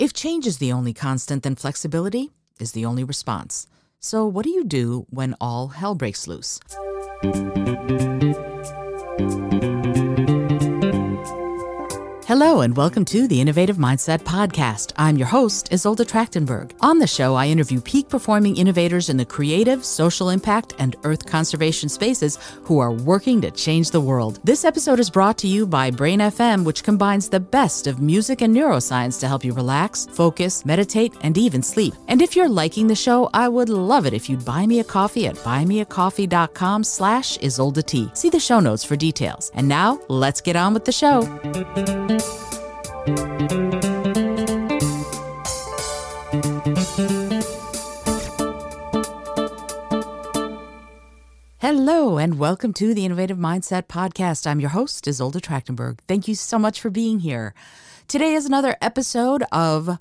If change is the only constant, then flexibility is the only response. So, what do you do when all hell breaks loose? Hello, and welcome to the Innovative Mindset Podcast. I'm your host, Izolda Trachtenberg. On the show, I interview peak performing innovators in the creative, social impact, and earth conservation spaces who are working to change the world. This episode is brought to you by Brain FM, which combines the best of music and neuroscience to help you relax, focus, meditate, and even sleep. And if you're liking the show, I would love it if you'd buy me a coffee at buymeacoffee.com slash Izolda T. See the show notes for details. And now, let's get on with the show. And welcome to the Innovative Mindset Podcast. I'm your host, Izolda Trachtenberg. Thank you so much for being here. Today is another episode of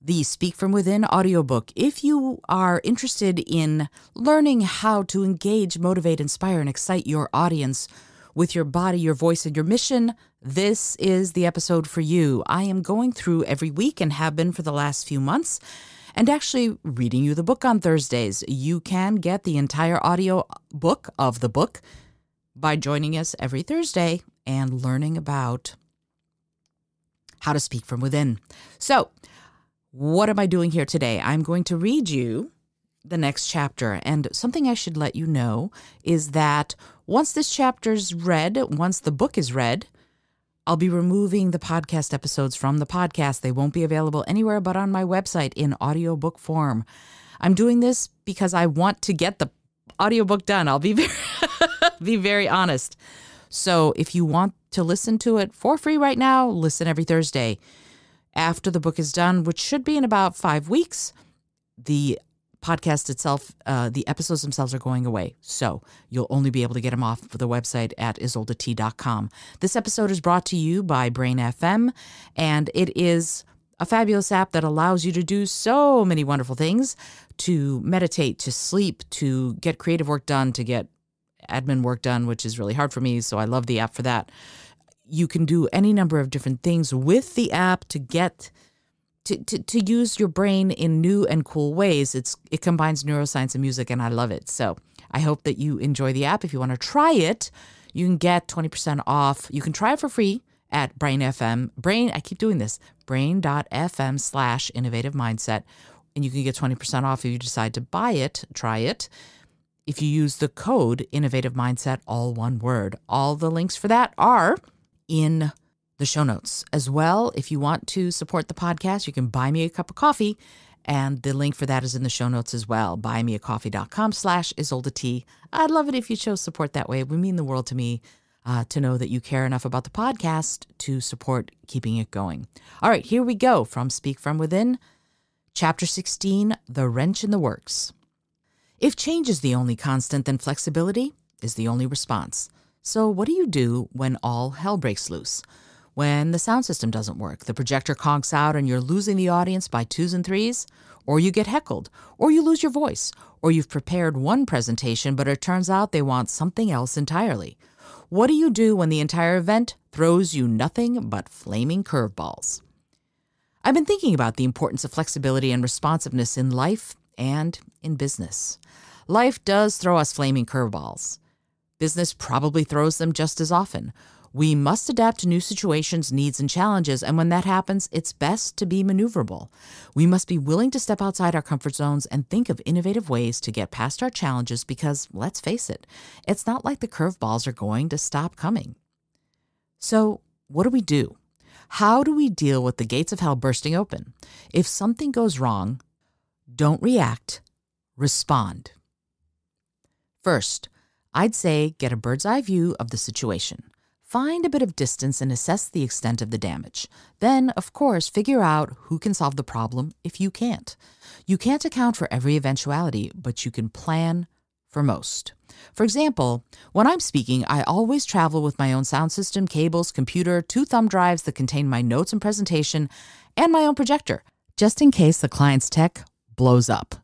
the Speak From Within audiobook. If you are interested in learning how to engage, motivate, inspire, and excite your audience with your body, your voice, and your mission, this is the episode for you. I am going through every week and have been for the last few months and actually reading you the book on Thursdays. You can get the entire audio book of the book by joining us every Thursday and learning about how to speak from within. So, what am I doing here today? I'm going to read you the next chapter. And something I should let you know is that once this chapter's read, once the book is read, I'll be removing the podcast episodes from the podcast. They won't be available anywhere but on my website in audiobook form. I'm doing this because I want to get the audiobook done. I'll be very be very honest. So if you want to listen to it for free right now, listen every Thursday. After the book is done, which should be in about 5 weeks, the podcast itself, uh, the episodes themselves are going away. So you'll only be able to get them off for the website at izoldat.com. This episode is brought to you by Brain FM, and it is a fabulous app that allows you to do so many wonderful things to meditate, to sleep, to get creative work done, to get admin work done, which is really hard for me. So I love the app for that. You can do any number of different things with the app to get to, to, use your brain in new and cool ways. It's it combines neuroscience and music, and I love it. So I hope that you enjoy the app. If you want to try it, you can get 20% off. You can try it for free at Brain FM. Brain, I keep doing this, brain.fm slash innovative mindset. And you can get 20% off if you decide to buy it, try it. If you use the code innovative mindset, all one word. All the links for that are in the show notes. As well, if you want to support the podcast, you can buy me a cup of coffee. And the link for that is in the show notes as well. Buymeacoffee.com slash Izolda T. I'd love it if you chose support that way. It would mean the world to me uh, to know that you care enough about the podcast to support keeping it going. All right, here we go from Speak From Within, Chapter 16 The Wrench in the Works. If change is the only constant, then flexibility is the only response. So, what do you do when all hell breaks loose? When the sound system doesn't work, the projector conks out and you're losing the audience by twos and threes, or you get heckled, or you lose your voice, or you've prepared one presentation but it turns out they want something else entirely. What do you do when the entire event throws you nothing but flaming curveballs? I've been thinking about the importance of flexibility and responsiveness in life and in business. Life does throw us flaming curveballs. Business probably throws them just as often. We must adapt to new situations, needs, and challenges, and when that happens, it's best to be maneuverable. We must be willing to step outside our comfort zones and think of innovative ways to get past our challenges because, let's face it, it's not like the curveballs are going to stop coming. So, what do we do? How do we deal with the gates of hell bursting open? If something goes wrong, don't react, respond. First, I'd say get a bird's eye view of the situation. Find a bit of distance and assess the extent of the damage. Then, of course, figure out who can solve the problem if you can't. You can't account for every eventuality, but you can plan for most. For example, when I'm speaking, I always travel with my own sound system, cables, computer, two thumb drives that contain my notes and presentation, and my own projector, just in case the client's tech blows up.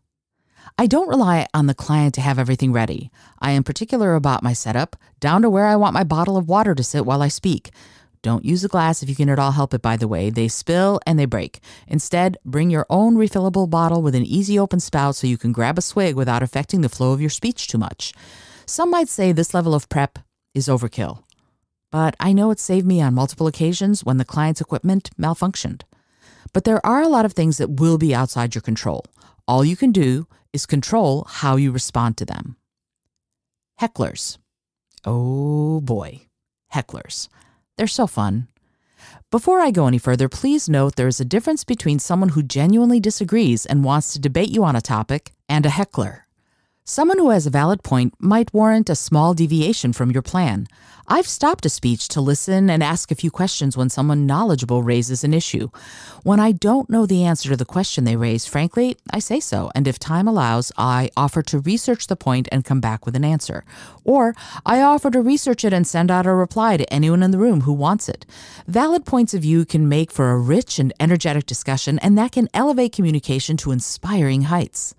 I don't rely on the client to have everything ready. I am particular about my setup, down to where I want my bottle of water to sit while I speak. Don't use a glass if you can at all help it, by the way. They spill and they break. Instead, bring your own refillable bottle with an easy open spout so you can grab a swig without affecting the flow of your speech too much. Some might say this level of prep is overkill, but I know it saved me on multiple occasions when the client's equipment malfunctioned. But there are a lot of things that will be outside your control. All you can do is control how you respond to them. Hecklers. Oh boy, hecklers. They're so fun. Before I go any further, please note there is a difference between someone who genuinely disagrees and wants to debate you on a topic and a heckler. Someone who has a valid point might warrant a small deviation from your plan. I've stopped a speech to listen and ask a few questions when someone knowledgeable raises an issue. When I don't know the answer to the question they raise, frankly, I say so, and if time allows, I offer to research the point and come back with an answer. Or I offer to research it and send out a reply to anyone in the room who wants it. Valid points of view can make for a rich and energetic discussion, and that can elevate communication to inspiring heights.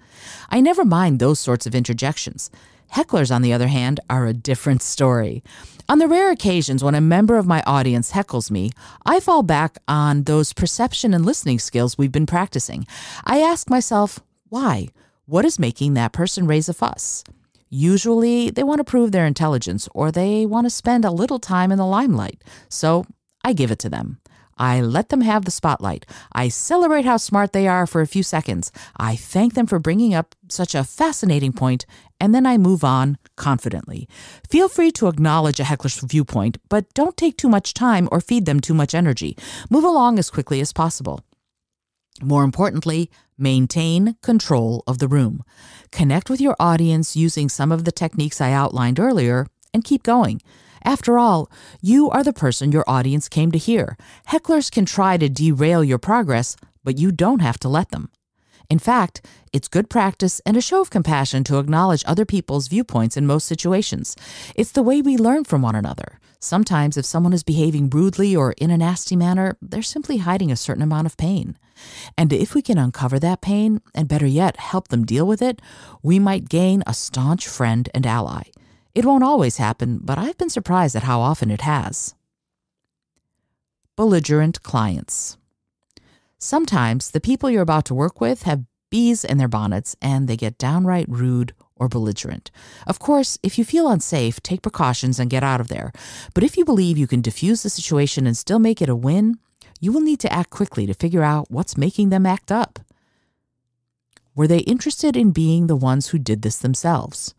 I never mind those sorts of interjections. Hecklers, on the other hand, are a different story. On the rare occasions when a member of my audience heckles me, I fall back on those perception and listening skills we've been practicing. I ask myself, why? What is making that person raise a fuss? Usually, they want to prove their intelligence or they want to spend a little time in the limelight, so I give it to them. I let them have the spotlight. I celebrate how smart they are for a few seconds. I thank them for bringing up such a fascinating point, and then I move on confidently. Feel free to acknowledge a heckler's viewpoint, but don't take too much time or feed them too much energy. Move along as quickly as possible. More importantly, maintain control of the room. Connect with your audience using some of the techniques I outlined earlier and keep going. After all, you are the person your audience came to hear. Hecklers can try to derail your progress, but you don't have to let them. In fact, it's good practice and a show of compassion to acknowledge other people's viewpoints in most situations. It's the way we learn from one another. Sometimes, if someone is behaving rudely or in a nasty manner, they're simply hiding a certain amount of pain. And if we can uncover that pain, and better yet, help them deal with it, we might gain a staunch friend and ally. It won't always happen, but I've been surprised at how often it has. Belligerent clients. Sometimes the people you're about to work with have bees in their bonnets and they get downright rude or belligerent. Of course, if you feel unsafe, take precautions and get out of there. But if you believe you can diffuse the situation and still make it a win, you will need to act quickly to figure out what's making them act up. Were they interested in being the ones who did this themselves?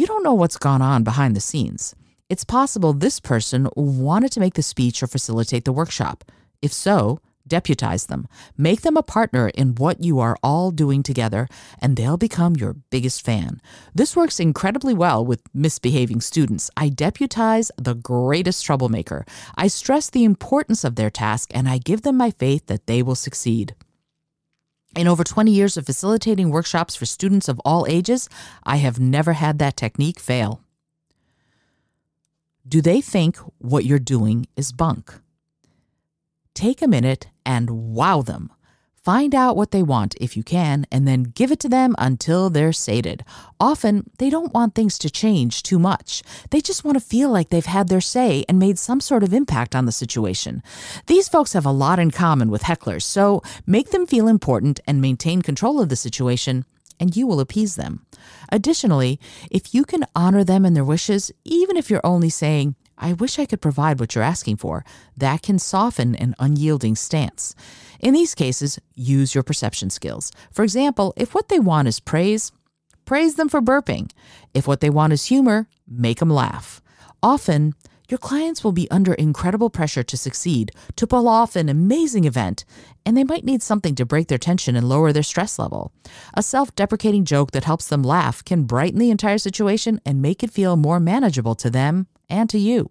You don't know what's gone on behind the scenes. It's possible this person wanted to make the speech or facilitate the workshop. If so, deputize them. Make them a partner in what you are all doing together, and they'll become your biggest fan. This works incredibly well with misbehaving students. I deputize the greatest troublemaker. I stress the importance of their task, and I give them my faith that they will succeed. In over 20 years of facilitating workshops for students of all ages, I have never had that technique fail. Do they think what you're doing is bunk? Take a minute and wow them. Find out what they want if you can, and then give it to them until they're sated. Often, they don't want things to change too much. They just want to feel like they've had their say and made some sort of impact on the situation. These folks have a lot in common with hecklers, so make them feel important and maintain control of the situation, and you will appease them. Additionally, if you can honor them and their wishes, even if you're only saying, I wish I could provide what you're asking for, that can soften an unyielding stance. In these cases, use your perception skills. For example, if what they want is praise, praise them for burping. If what they want is humor, make them laugh. Often, your clients will be under incredible pressure to succeed, to pull off an amazing event, and they might need something to break their tension and lower their stress level. A self deprecating joke that helps them laugh can brighten the entire situation and make it feel more manageable to them and to you.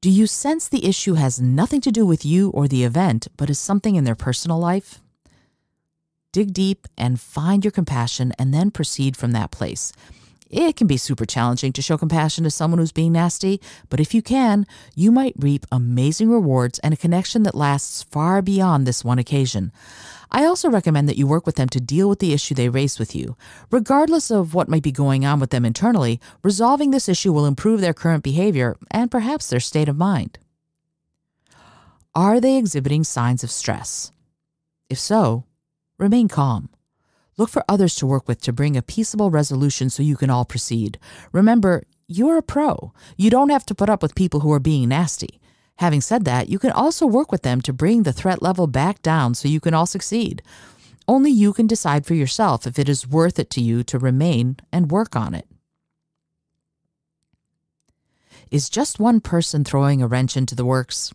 Do you sense the issue has nothing to do with you or the event, but is something in their personal life? Dig deep and find your compassion and then proceed from that place. It can be super challenging to show compassion to someone who's being nasty, but if you can, you might reap amazing rewards and a connection that lasts far beyond this one occasion. I also recommend that you work with them to deal with the issue they raised with you. Regardless of what might be going on with them internally, resolving this issue will improve their current behavior and perhaps their state of mind. Are they exhibiting signs of stress? If so, remain calm. Look for others to work with to bring a peaceable resolution so you can all proceed. Remember, you're a pro. You don't have to put up with people who are being nasty. Having said that, you can also work with them to bring the threat level back down so you can all succeed. Only you can decide for yourself if it is worth it to you to remain and work on it. Is just one person throwing a wrench into the works?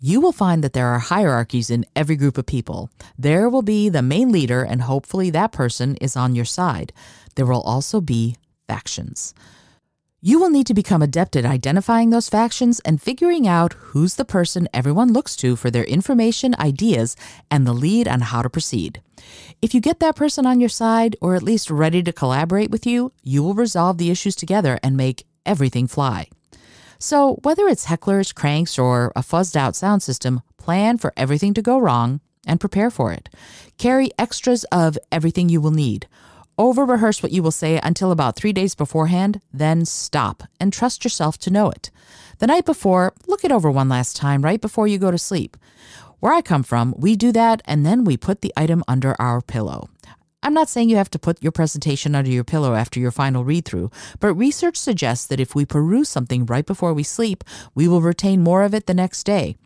You will find that there are hierarchies in every group of people. There will be the main leader, and hopefully that person is on your side. There will also be factions. You will need to become adept at identifying those factions and figuring out who's the person everyone looks to for their information, ideas, and the lead on how to proceed. If you get that person on your side, or at least ready to collaborate with you, you will resolve the issues together and make everything fly. So, whether it's hecklers, cranks, or a fuzzed out sound system, plan for everything to go wrong and prepare for it. Carry extras of everything you will need. Over rehearse what you will say until about three days beforehand, then stop and trust yourself to know it. The night before, look it over one last time right before you go to sleep. Where I come from, we do that and then we put the item under our pillow. I'm not saying you have to put your presentation under your pillow after your final read through, but research suggests that if we peruse something right before we sleep, we will retain more of it the next day.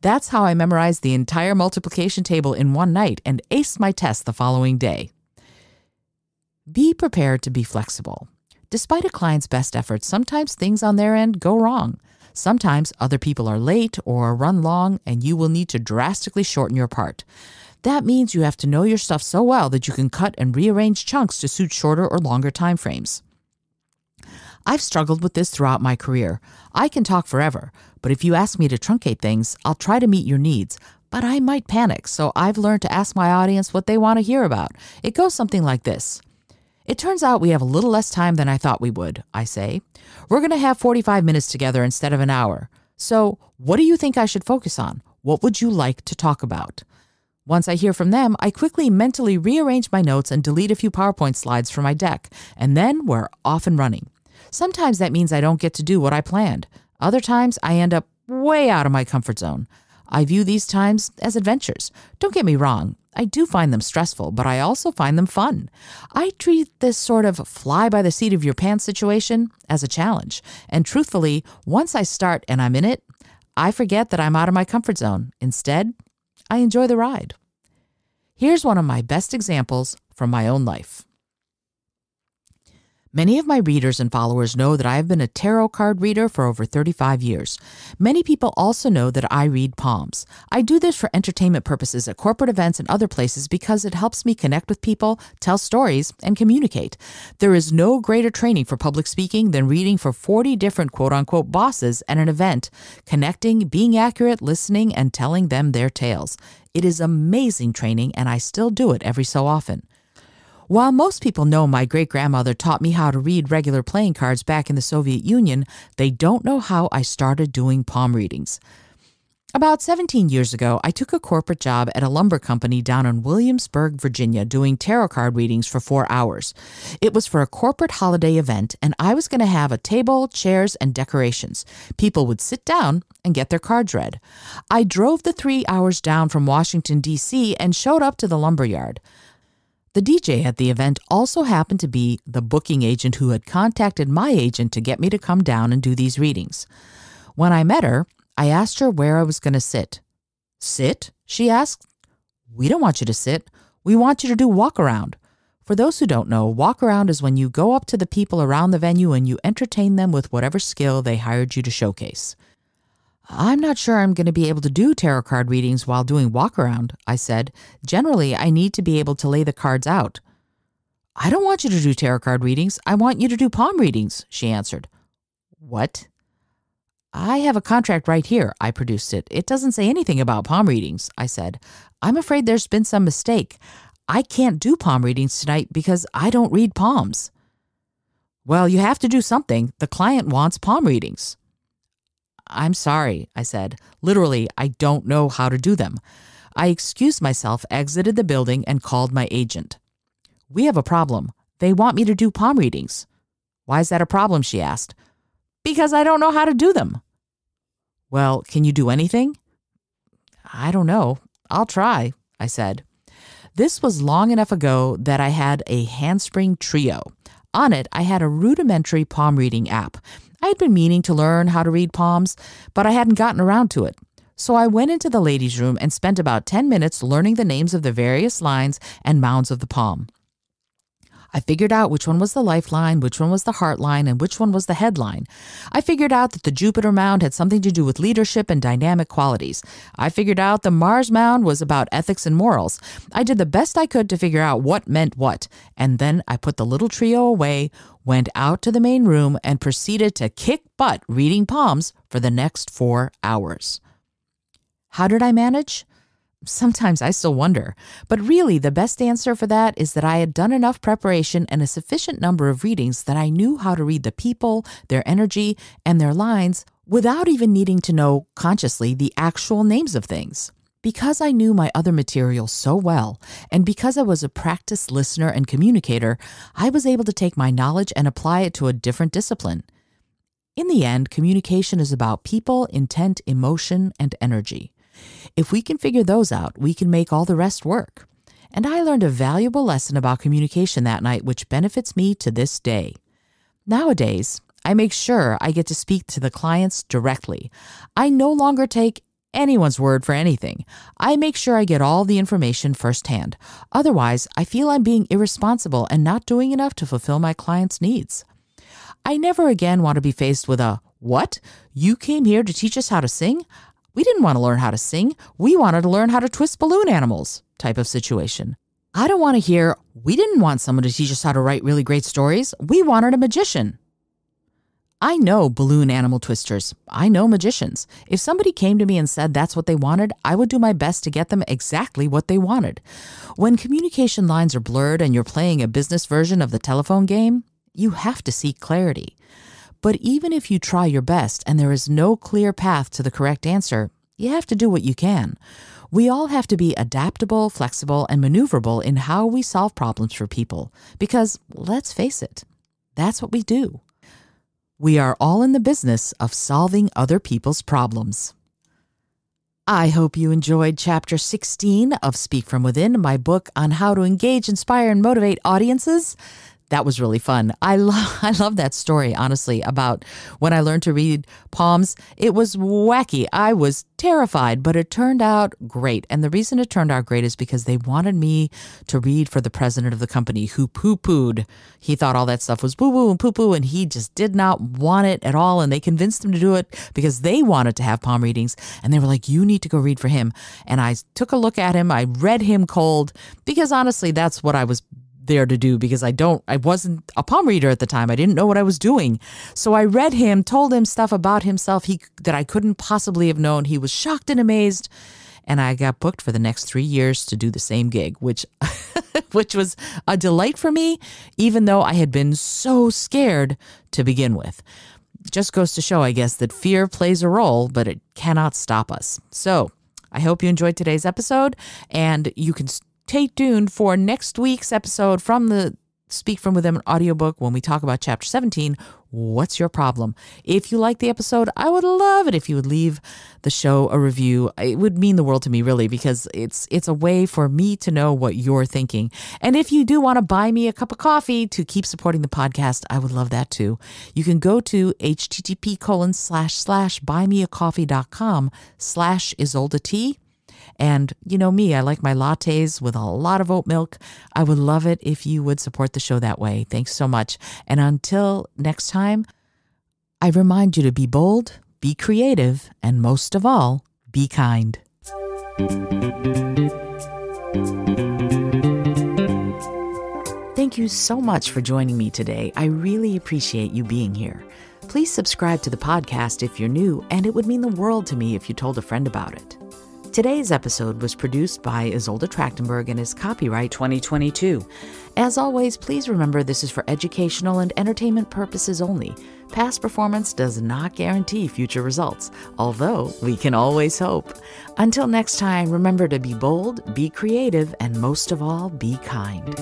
That's how I memorized the entire multiplication table in one night and aced my test the following day. Be prepared to be flexible. Despite a client's best efforts, sometimes things on their end go wrong. Sometimes other people are late or run long, and you will need to drastically shorten your part. That means you have to know your stuff so well that you can cut and rearrange chunks to suit shorter or longer time frames. I've struggled with this throughout my career. I can talk forever, but if you ask me to truncate things, I'll try to meet your needs, but I might panic, so I've learned to ask my audience what they want to hear about. It goes something like this it turns out we have a little less time than I thought we would, I say. We're going to have 45 minutes together instead of an hour. So, what do you think I should focus on? What would you like to talk about? Once I hear from them, I quickly mentally rearrange my notes and delete a few PowerPoint slides from my deck, and then we're off and running. Sometimes that means I don't get to do what I planned. Other times I end up way out of my comfort zone. I view these times as adventures. Don't get me wrong, I do find them stressful, but I also find them fun. I treat this sort of fly by the seat of your pants situation as a challenge. And truthfully, once I start and I'm in it, I forget that I'm out of my comfort zone. Instead, I enjoy the ride. Here's one of my best examples from my own life. Many of my readers and followers know that I have been a tarot card reader for over 35 years. Many people also know that I read palms. I do this for entertainment purposes at corporate events and other places because it helps me connect with people, tell stories, and communicate. There is no greater training for public speaking than reading for 40 different quote unquote bosses at an event, connecting, being accurate, listening, and telling them their tales. It is amazing training, and I still do it every so often. While most people know my great grandmother taught me how to read regular playing cards back in the Soviet Union, they don't know how I started doing palm readings. About 17 years ago, I took a corporate job at a lumber company down in Williamsburg, Virginia, doing tarot card readings for four hours. It was for a corporate holiday event, and I was going to have a table, chairs, and decorations. People would sit down and get their cards read. I drove the three hours down from Washington, D.C., and showed up to the lumber yard. The DJ at the event also happened to be the booking agent who had contacted my agent to get me to come down and do these readings. When I met her, I asked her where I was going to sit. Sit? She asked. We don't want you to sit. We want you to do walk around. For those who don't know, walk around is when you go up to the people around the venue and you entertain them with whatever skill they hired you to showcase. I'm not sure I'm going to be able to do tarot card readings while doing walk around, I said. Generally, I need to be able to lay the cards out. I don't want you to do tarot card readings. I want you to do palm readings, she answered. What? I have a contract right here. I produced it. It doesn't say anything about palm readings, I said. I'm afraid there's been some mistake. I can't do palm readings tonight because I don't read palms. Well, you have to do something. The client wants palm readings. I'm sorry, I said. Literally, I don't know how to do them. I excused myself, exited the building, and called my agent. We have a problem. They want me to do palm readings. Why is that a problem? she asked. Because I don't know how to do them. Well, can you do anything? I don't know. I'll try, I said. This was long enough ago that I had a Handspring Treo. On it, I had a rudimentary palm reading app. I had been meaning to learn how to read palms, but I hadn't gotten around to it. So I went into the ladies' room and spent about 10 minutes learning the names of the various lines and mounds of the palm. I figured out which one was the lifeline, which one was the heart line, and which one was the headline. I figured out that the Jupiter mound had something to do with leadership and dynamic qualities. I figured out the Mars mound was about ethics and morals. I did the best I could to figure out what meant what, and then I put the little Treo away, went out to the main room, and proceeded to kick butt reading palms for the next four hours. How did I manage? Sometimes I still wonder, but really the best answer for that is that I had done enough preparation and a sufficient number of readings that I knew how to read the people, their energy, and their lines without even needing to know consciously the actual names of things. Because I knew my other material so well, and because I was a practiced listener and communicator, I was able to take my knowledge and apply it to a different discipline. In the end, communication is about people, intent, emotion, and energy. If we can figure those out, we can make all the rest work. And I learned a valuable lesson about communication that night, which benefits me to this day. Nowadays, I make sure I get to speak to the clients directly. I no longer take anyone's word for anything. I make sure I get all the information firsthand. Otherwise, I feel I'm being irresponsible and not doing enough to fulfill my clients' needs. I never again want to be faced with a, What? You came here to teach us how to sing? We didn't want to learn how to sing. We wanted to learn how to twist balloon animals type of situation. I don't want to hear, we didn't want someone to teach us how to write really great stories. We wanted a magician. I know balloon animal twisters. I know magicians. If somebody came to me and said that's what they wanted, I would do my best to get them exactly what they wanted. When communication lines are blurred and you're playing a business version of the telephone game, you have to seek clarity. But even if you try your best and there is no clear path to the correct answer, you have to do what you can. We all have to be adaptable, flexible, and maneuverable in how we solve problems for people. Because let's face it, that's what we do. We are all in the business of solving other people's problems. I hope you enjoyed chapter 16 of Speak From Within, my book on how to engage, inspire, and motivate audiences that was really fun. I love I love that story honestly about when I learned to read palms. It was wacky. I was terrified, but it turned out great. And the reason it turned out great is because they wanted me to read for the president of the company who poo-pooed. He thought all that stuff was boo-boo and poo-poo and he just did not want it at all and they convinced him to do it because they wanted to have palm readings and they were like you need to go read for him. And I took a look at him. I read him cold because honestly that's what I was there to do because I don't I wasn't a palm reader at the time. I didn't know what I was doing. So I read him, told him stuff about himself he that I couldn't possibly have known. He was shocked and amazed. And I got booked for the next 3 years to do the same gig, which which was a delight for me even though I had been so scared to begin with. Just goes to show, I guess, that fear plays a role, but it cannot stop us. So, I hope you enjoyed today's episode and you can stay tuned for next week's episode from the Speak From Within audiobook when we talk about chapter 17 What's Your Problem? If you like the episode, I would love it if you would leave the show a review. It would mean the world to me, really, because it's it's a way for me to know what you're thinking. And if you do want to buy me a cup of coffee to keep supporting the podcast, I would love that too. You can go to http colon slash slash buymeacoffee.com slash Izolda T and you know me, I like my lattes with a lot of oat milk. I would love it if you would support the show that way. Thanks so much. And until next time, I remind you to be bold, be creative, and most of all, be kind. Thank you so much for joining me today. I really appreciate you being here. Please subscribe to the podcast if you're new, and it would mean the world to me if you told a friend about it. Today's episode was produced by Izolda Trachtenberg and is copyright 2022. As always, please remember this is for educational and entertainment purposes only. Past performance does not guarantee future results, although we can always hope. Until next time, remember to be bold, be creative, and most of all, be kind.